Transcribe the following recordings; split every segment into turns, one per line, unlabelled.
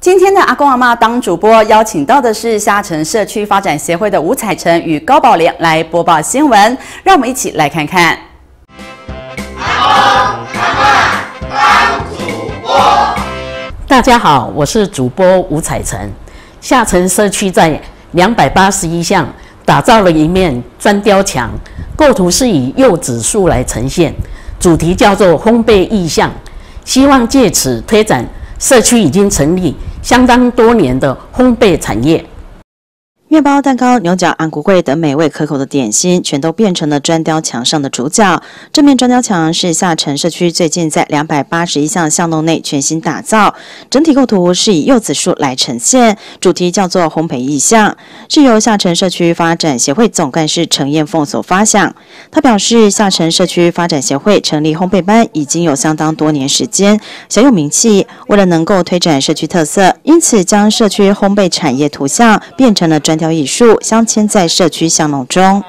今天的阿公阿妈当主播，邀请到的是下城社区发展协会的吴彩成与高宝莲来播报新闻，让我们一起来看看。阿公阿
妈当主播，大家好，我是主播吴彩成。下城社区在两百八十一项打造了一面砖雕墙，构图是以柚子树来呈现，主题叫做烘焙意象，希望借此推展社区已经成立。相当多年的烘焙产业。
面包、蛋糕、牛角、安菇桂等美味可口的点心，全都变成了砖雕墙上的主角。这面砖雕墙是下城社区最近在两百八十一巷巷弄内全新打造，整体构图是以柚子树来呈现，主题叫做烘焙意象，是由下城社区发展协会总干事陈燕凤所发想。他表示，下城社区发展协会成立烘焙班已经有相当多年时间，小有名气。为了能够推展社区特色，因此将社区烘焙产业图像变成了砖。雕艺术镶嵌在社区巷弄中，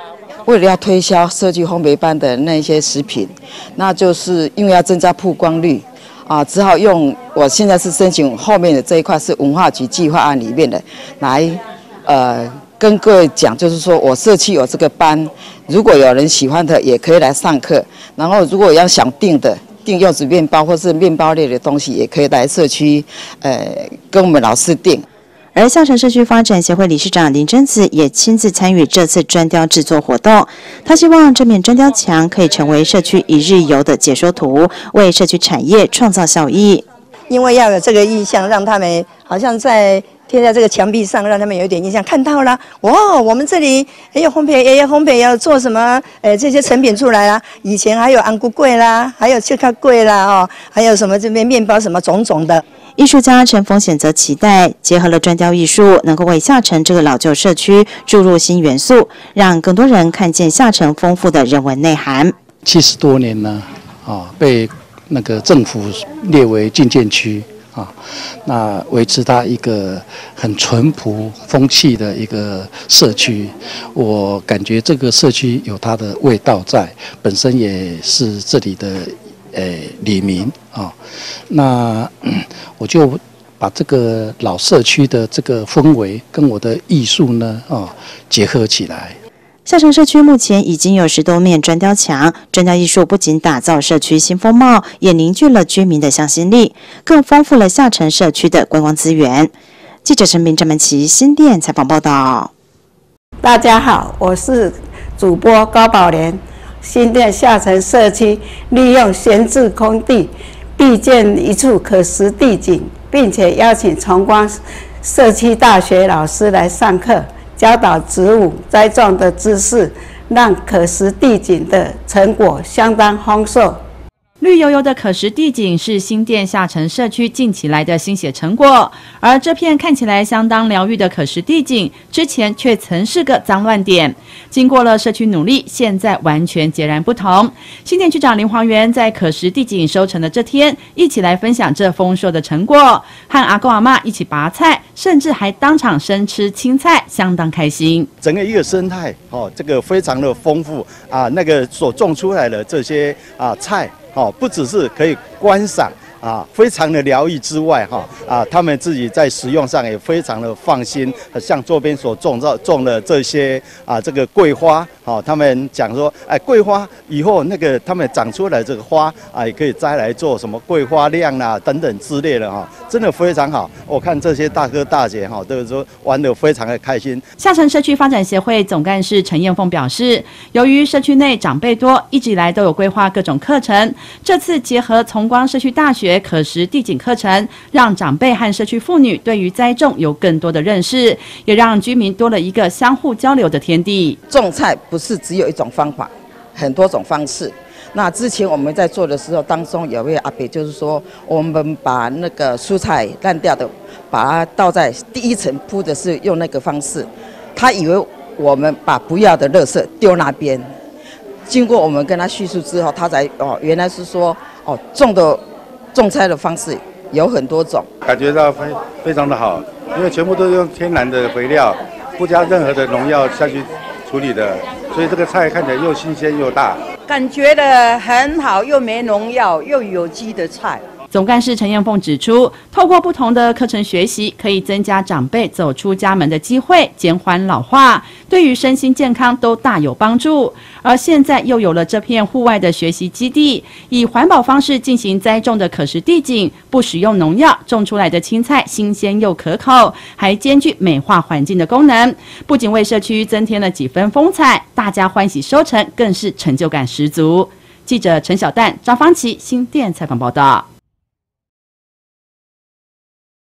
为了要推销社区烘焙班的那些食品，那就是因为要增加曝光率啊，只好用我现在是申请后面的这一块是文化局计划案里面的，来呃跟各位讲，就是说我社区有这个班，如果有人喜欢的也可以来上课，然后如果要想订的订柚子面包或是面包类的东西，也可以来社区呃跟我们老师订。
而下城社区发展协会理事长林贞子也亲自参与这次砖雕制作活动。他希望这面砖雕墙可以成为社区一日游的解说图，为社区产业创造效益。
因为要有这个意向，让他们好像在贴在这个墙壁上，让他们有一点印象。看到了，哇，我们这里也有烘焙，也有烘焙要做什么？呃，这些成品出来啦。以前还有安菇柜啦，还有切卡柜啦，哦，还有什么这边面包什么种种的。
艺术家陈峰选择期待结合了砖雕艺术，能够为下城这个老旧社区注入新元素，让更多人看见下城丰富的人文内涵。
七十多年呢，啊，被那个政府列为禁建区啊，那维持它一个很淳朴风气的一个社区，我感觉这个社区有它的味道在，本身也是这里的。诶，李明啊，那 我就把这个老社区的这个氛围跟我的艺术呢啊结合起来。
下城社区目前已经有十多面砖雕墙，砖雕艺术不仅打造社区新风貌，也凝聚了居民的向心力，更丰富了下城社区的观光资源。记者陈明、张文琪新店采访报道。
大家好，我是主播高宝莲。新店下城社区利用闲置空地，必建一处可实地景，并且邀请崇光社区大学老师来上课，教导植物栽种的知识，让可食地锦的成果相当丰硕。
绿油油的可食地景是新店下城社区近起来的心血成果，而这片看起来相当疗愈的可食地景，之前却曾是个脏乱点。经过了社区努力，现在完全截然不同。新店区长林黄元在可食地景收成的这天，一起来分享这丰硕的成果，和阿公阿妈一起拔菜，甚至还当场生吃青菜，相当开心。
整个一个生态哦，这个非常的丰富啊，那个所种出来的这些啊菜。哦，不只是可以观赏。啊，非常的疗愈之外，哈啊，他们自己在使用上也非常的放心。像周边所种造种的这些啊，这个桂花，好，他们讲说，哎，桂花以后那个他们长出来这个花啊，也可以摘来做什么桂花酿啊等等之类的哈，真的非常好。我看这些大哥大姐哈，都是说玩的非常的开心。
下城社区发展协会总干事陈艳凤表示，由于社区内长辈多，一直以来都有规划各种课程，这次结合从光社区大学。可食地景课程，让长辈和社区妇女对于栽种有更多的认识，也让居民多了一个相互交流的天地。
种菜不是只有一种方法，很多种方式。那之前我们在做的时候，当中有位阿伯就是说，我们把那个蔬菜烂掉的，把它倒在第一层铺的是用那个方式，他以为我们把不要的垃圾丢那边。经过我们跟他叙述之后，他才哦，原来是说哦种的。种菜的方式有很多种，
感觉到非非常的好，因为全部都是用天然的肥料，不加任何的农药下去处理的，所以这个菜看起来又新鲜又大。
感觉的很好，又没农药，又有机的菜。
总干事陈燕凤指出，透过不同的课程学习，可以增加长辈走出家门的机会，减缓老化，对于身心健康都大有帮助。而现在又有了这片户外的学习基地，以环保方式进行栽种的可食地景，不使用农药，种出来的青菜新鲜又可口，还兼具美化环境的功能，不仅为社区增添了几分风采，大家欢喜收成，更是成就感十足。记者陈小蛋、张芳琪新店采访报道。